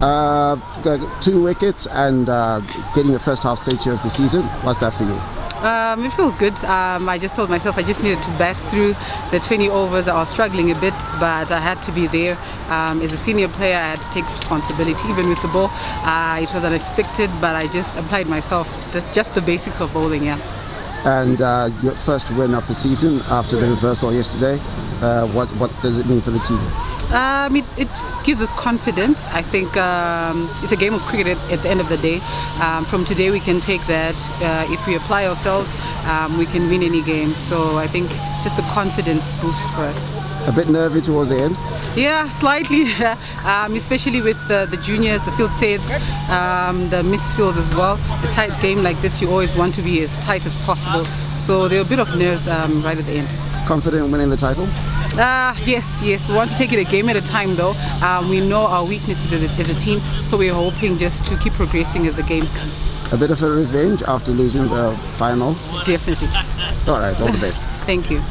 Uh, two wickets and uh, getting the first half century of the season. What's that for you? Um, it feels good. Um, I just told myself I just needed to bat through the 20 overs. I was struggling a bit, but I had to be there. Um, as a senior player, I had to take responsibility, even with the ball. Uh, it was unexpected, but I just applied myself. just the basics of bowling, yeah. And uh, your first win of the season after the reversal yesterday. Uh, what what does it mean for the team? Um, it, it, gives us confidence. I think um, it's a game of cricket at, at, the end of the day. Um, from today, we can take that. Uh, if we apply ourselves, um, we can win any game. So I think it's just a confidence boost for us. A bit nervy towards the end? Yeah, slightly, um, especially with the, the, juniors, the field sets, um, the misfields as well. A tight game like this, you always want to be as tight as possible. So there were a bit of nerves right at the end. Confident winning the title? Uh, yes, yes. We want to take it a game at a time, though. Um, we know our weaknesses as a, as a team, so we're hoping just to keep progressing as the games come. A bit of a revenge after losing the final? Definitely. All right, all the best. Thank you.